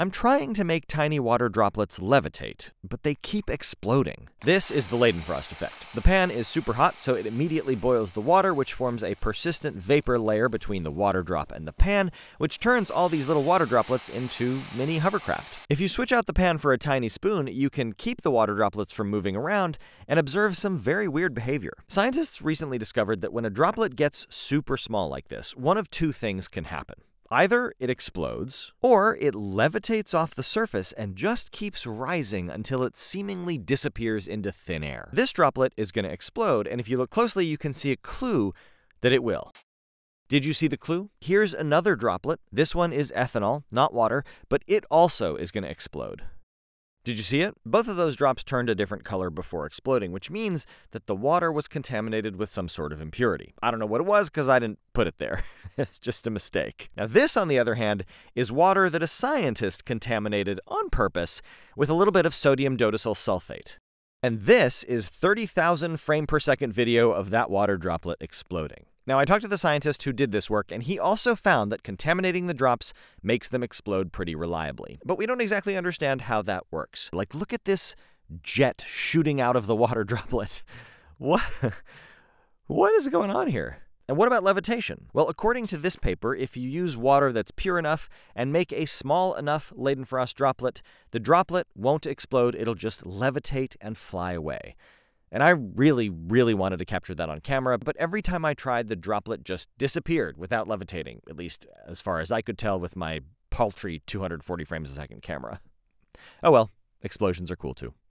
I'm trying to make tiny water droplets levitate, but they keep exploding. This is the Leidenfrost effect. The pan is super hot, so it immediately boils the water, which forms a persistent vapor layer between the water drop and the pan, which turns all these little water droplets into mini hovercraft. If you switch out the pan for a tiny spoon, you can keep the water droplets from moving around and observe some very weird behavior. Scientists recently discovered that when a droplet gets super small like this, one of two things can happen. Either it explodes, or it levitates off the surface and just keeps rising until it seemingly disappears into thin air. This droplet is going to explode, and if you look closely, you can see a clue that it will. Did you see the clue? Here's another droplet. This one is ethanol, not water, but it also is going to explode. Did you see it? Both of those drops turned a different color before exploding, which means that the water was contaminated with some sort of impurity. I don't know what it was because I didn't put it there. it's just a mistake. Now, this, on the other hand, is water that a scientist contaminated on purpose with a little bit of sodium dodecyl sulfate. And this is 30,000 frame per second video of that water droplet exploding. Now, I talked to the scientist who did this work, and he also found that contaminating the drops makes them explode pretty reliably. But we don't exactly understand how that works. Like, look at this jet shooting out of the water droplet. What? what is going on here? And what about levitation? Well, according to this paper, if you use water that's pure enough and make a small enough Leidenfrost droplet, the droplet won't explode, it'll just levitate and fly away. And I really, really wanted to capture that on camera, but every time I tried, the droplet just disappeared without levitating, at least as far as I could tell with my paltry 240 frames a second camera. Oh well, explosions are cool too.